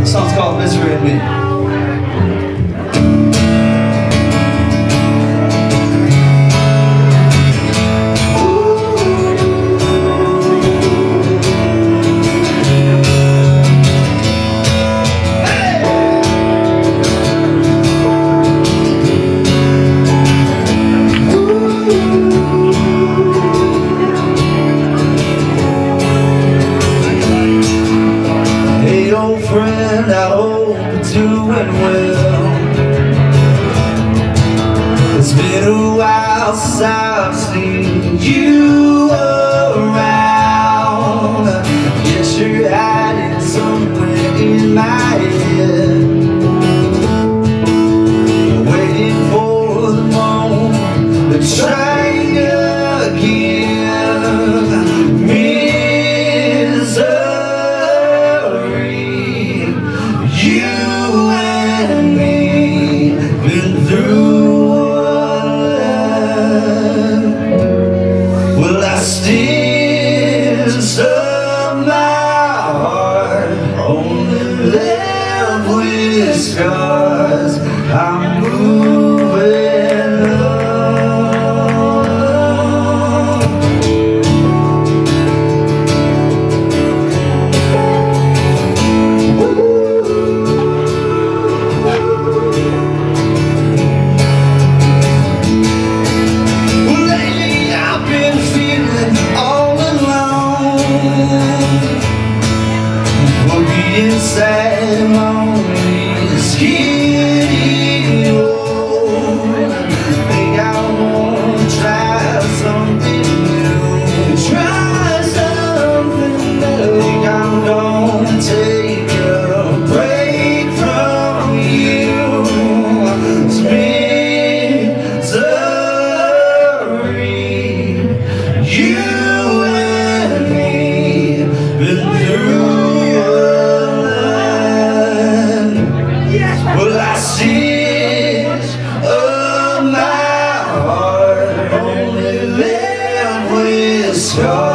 The song's called Misery and Me. It's been a while since I've seen you. steals of my heart Only left with scars. sad and lonely 저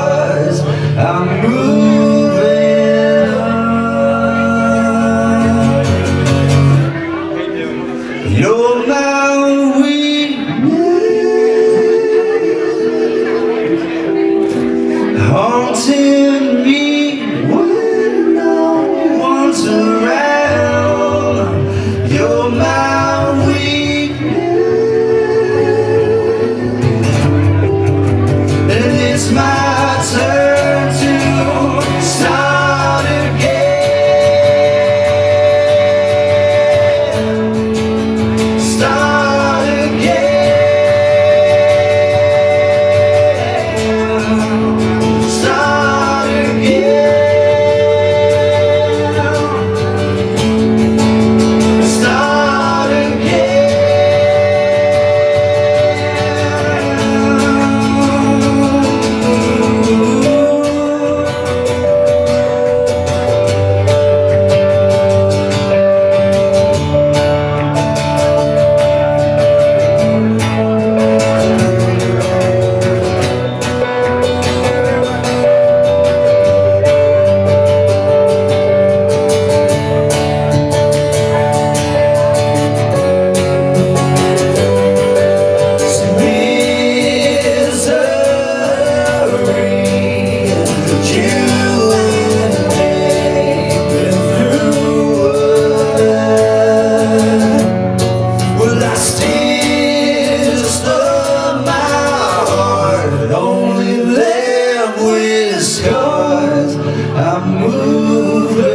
scars I'm moving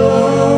on